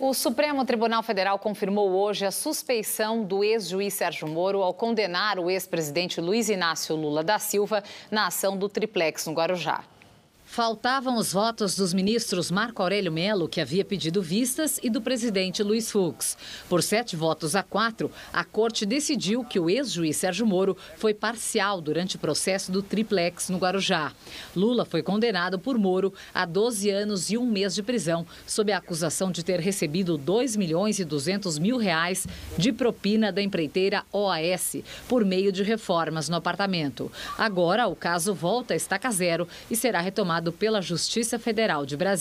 O Supremo Tribunal Federal confirmou hoje a suspeição do ex-juiz Sérgio Moro ao condenar o ex-presidente Luiz Inácio Lula da Silva na ação do triplex no Guarujá. Faltavam os votos dos ministros Marco Aurélio Melo, que havia pedido vistas, e do presidente Luiz Fux. Por sete votos a quatro, a corte decidiu que o ex-juiz Sérgio Moro foi parcial durante o processo do triplex no Guarujá. Lula foi condenado por Moro a 12 anos e um mês de prisão, sob a acusação de ter recebido 2 milhões e 200 mil reais de propina da empreiteira OAS por meio de reformas no apartamento. Agora, o caso volta a estaca zero e será retomado pela Justiça Federal de Brasília.